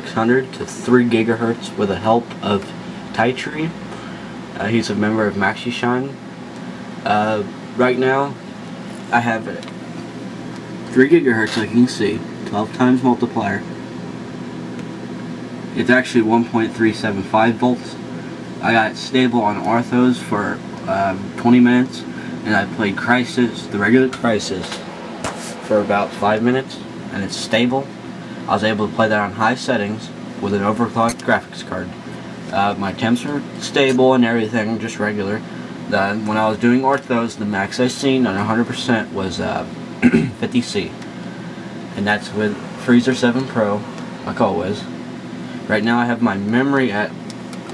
4600 to 3 gigahertz with the help of Titri. Uh, he's a member of MaxiShine. Uh, right now, I have it. 3 gigahertz, like you can see, 12 times multiplier. It's actually 1.375 volts. I got stable on orthos for um, 20 minutes, and I played Crysis, the regular Crysis, for about 5 minutes, and it's stable. I was able to play that on high settings with an overclocked graphics card. Uh, my temps are stable and everything, just regular. Then when I was doing orthos, the max I seen on 100% was uh, 50C. And that's with Freezer 7 Pro, like always. Right now I have my memory at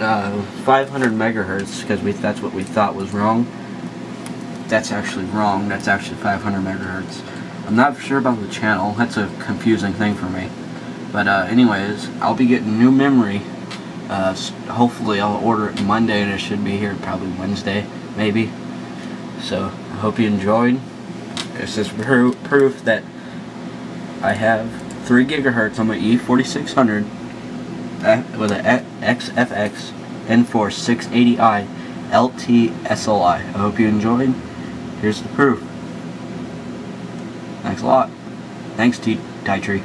uh, 500 megahertz because that's what we thought was wrong. That's actually wrong. That's actually 500 megahertz. I'm not sure about the channel. That's a confusing thing for me. But uh, anyways, I'll be getting new memory. Uh, hopefully I'll order it Monday and it should be here probably Wednesday, maybe. So, I hope you enjoyed. This is proof that I have 3 gigahertz on my E4600 with an XFX nForce 680i LT SLI. I hope you enjoyed. Here's the proof. Thanks a lot. Thanks, T Tree.